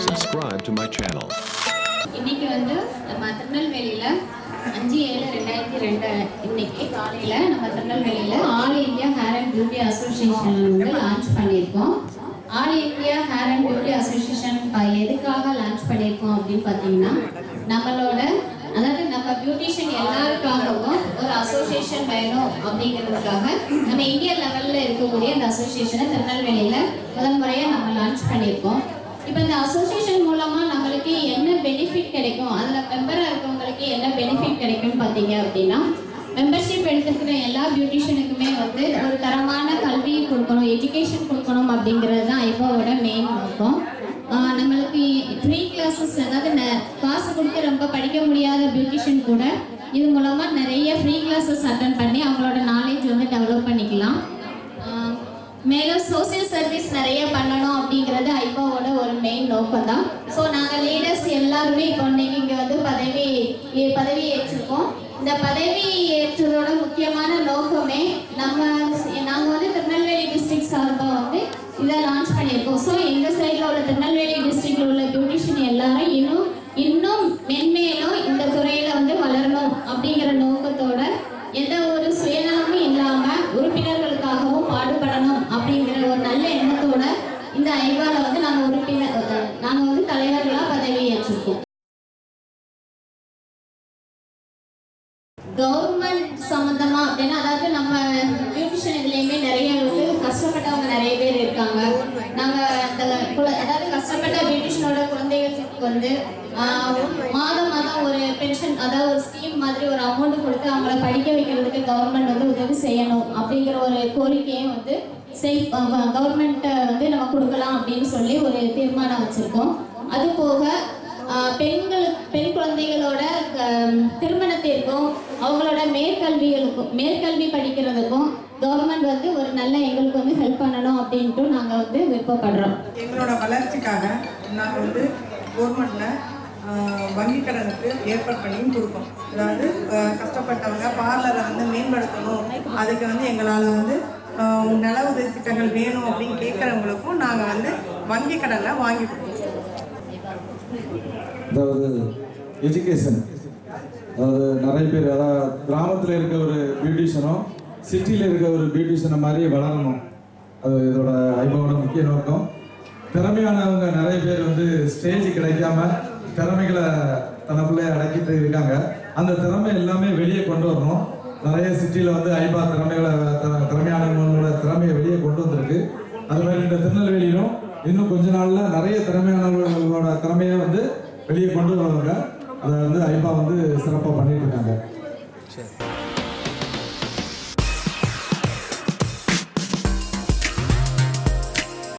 Subscribe to my channel. இன்னைக்கு வந்து நம்ம திருநெல்வேலியில அஞ்சு ஏழு ரெண்டாயிரத்தி ரெண்டு இன்னைக்கு காலையில நம்ம திருநெல்வேலியில all India hair and beauty association வந்து லான்ச் பண்ணியிருக்கோம் all India hair and beauty association எதுக்காக லான்ச் பண்ணியிருக்கோம் அப்படின்னு பார்த்தீங்கன்னா நம்மளோட அதாவது நம்ம பியூட்டிஷியன் எல்லாருக்காகவும் அசோசியேஷன் வேணும் அப்படிங்கிறதுக்காக நம்ம இந்தியா லெவல்ல இருக்கக்கூடிய அந்த அசோசியேஷனை திருநெல்வேலியில முதல் முறையாக நம்ம லான்ச் பண்ணியிருக்கோம். இப்போ இந்த அசோசியேஷன் மூலமா நம்மளுக்கு என்ன பெனிஃபிட் கிடைக்கும்? அதுல மெம்பரா இருக்கவங்களுக்கு என்ன பெனிஃபிட் கிடைக்கும் பாத்தீங்க அப்படின்னா மெம்பர்ஷிப் எடுத்துக்கிற எல்லா பியூட்டிஷியனுக்குமே வந்து ஒரு தரமான கல்வி கொடுக்கணும் எஜுகேஷன் கொடுக்கணும் அப்படிங்கிறது தான் இப்போவோட மெயின் நோக்கம். நம்மளுக்கு ஃப்ரீ கிளாஸஸ் அதாவது காசு கொடுத்து ரொம்ப படிக்க முடியாத பியூட்டிஷியன் கூட இது மூலமாக நிறைய கிளாஸஸ் அட்டன் பண்ணி அவங்களோட நாலேஜ் வந்து டெவலப் பண்ணிக்கலாம். மேலும் சோசியல் சர்வீஸ் நிறைய பண்ணணும் அப்படிங்கிறது ஐபாவோட ஒரு மெயின் நோக்கம் தான் ஸோ நாங்கள் லீடர்ஸ் எல்லாருமே இப்போ இன்னைக்கு இங்கே வந்து பதவி பதவி ஏற்றிருக்கோம். இந்த பதவி ஏற்றதோட முக்கியமான நோக்கமே நம்ம நாங்கள் வந்து திருநெல்வேலி டிஸ்ட்ரிக்ட் சார்பாக வந்து இதை லான்ச் பண்ணியிருக்கோம் ஸோ எங்கள் சைடில் உள்ள திருநெல்வேலி டிஸ்ட்ரிக்டில் உள்ள பியூட்டிஷியன் எல்லாரும் இன்னும் இன்னும் மென்மேலும் இந்த துறையில் வந்து வளரணும் அப்படிங்கிற நோக்கத்தோட எந்த ஒரு சுயநலமும் இல்லாம உறுப்பினர்களுக்காகவும் பாடுபடணும் அப்படிங்கிற ஒரு நல்ல எண்ணத்தோட இந்த ஐவால வந்து நாங்க உறுப்பினர் அஹ், நாங்க வந்து தலைவர்களா பதவி ஏற்றிருக்கோம். கவர்மெண்ட் சம்பந்தமா அப்படின்னா அதாவது நம்ம பியூட்டிஷியன் இதுலயுமே நிறைய வந்து கஷ்டப்பட்டவங்க நிறைய பேர் இருக்காங்க நாங்க அந்த குல- அதாவது கஷ்டப்பட்ட பியூட்டிஷியனோட குழந்தைகளுக்கு வந்து மாதம் மாதம் ஒரு பென்ஷன் அதாவது ஒரு ஸ்கீம் மாதிரி ஒரு அமௌண்ட் கொடுத்து அவங்கள படிக்க வைக்கிறதுக்கு கவர்மெண்ட் வந்து உதவி செய்யணும் அப்படிங்கிற ஒரு கோரிக்கையும் வந்து செய் கவர்மெண்ட் வந்து நம்ம கொடுக்கலாம் அப்படின்னு சொல்லி ஒரு தீர்மானம் வச்சிருக்கோம். அது போக பெண்களுக்கு பெண் குழந்தைகளோட திருமணத்திற்கும் அவங்களோட மேற்கல்விகளுக்கும் மேற்கல்வி படிக்கிறதுக்கும் கவர்மெண்ட் வந்து ஒரு நல்ல எங்களுக்கு வந்து ஹெல்ப் பண்ணணும் அப்படின்ட்டு நாங்கள் வந்து விருப்பப்படுறோம். எங்களோட வளர்ச்சிக்காக நாங்கள் வந்து கவர்மெண்ட்டில் வங்கி கடனுக்கு ஏற்பாடு பண்ணியும் கொடுப்போம் அதாவது கஷ்டப்பட்டவங்க பார்லரை வந்து மேம்படுத்தணும். அதுக்கு வந்து எங்களால் வந்து நல உதவி திட்டங்கள் வேணும் அப்படின்னு கேட்குறவங்களுக்கும் நாங்கள் வந்து வங்கி கடனில் வாங்கி கொடுப்போம். அதாவது எஜுகேஷன் அதாவது நிறைய பேர் அதாவது கிராமத்தில் இருக்க ஒரு பியூட்டிஷியனும் சிட்டியில் இருக்க ஒரு பியூட்டிஷனை மாதிரி வளரணும். அது இதோட ஐபாவோட முக்கிய நோக்கம். திறமையானவங்க நிறைய பேர் வந்து ஸ்டேஜ் கிடைக்காம திறமைகளை தனக்குள்ளே அடக்கிட்டு இருக்காங்க. அந்த திறமை எல்லாமே வெளியே கொண்டு வரணும். நிறைய சிட்டியில் வந்து ஐபா திறமைகளை திறமையானவங்களோட திறமையை வெளியே கொண்டு வந்திருக்கு. அது மாதிரி இந்த திருநெல்வேலியிலும் இன்னும் கொஞ்ச நாளில் நிறைய திறமையானவர்களோட திறமையை வந்து வெளியே கொண்டு வருவாங்க. அதை வந்து ஐபா வந்து சிறப்பாக பண்ணிட்டு இருக்காங்க.